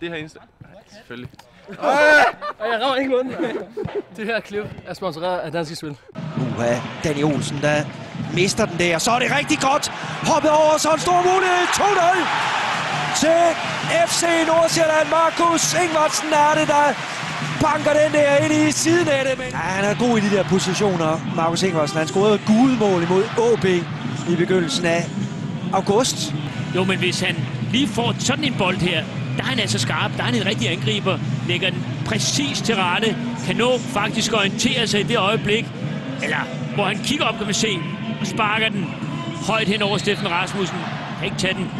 Det her eneste... Selvfølgelig. Og jeg rammer ikke munden. Det her klip er sponsoreret af Dansk Spil. Uha, Danny Olsen, der mister den der. Så er det rigtig godt. Hoppet over, så en stor mulighed. 2-0 til FC Nordsjælland. Markus Ingvartsen er det, der banker den der ind i siden af det. Men... Ja, han er god i de der positioner, Markus Ingvartsen. Han scorede gudemål imod AB i begyndelsen af august. Jo, men hvis han lige får sådan en bold her, der er han altså skarp. Der er han en rigtig angriber. Lægger den præcis til rette. Kan nå faktisk orientere sig i det øjeblik. Eller hvor han kigger op, kan man se. Og sparker den højt hen over Steffen Rasmussen. Kan ikke tage den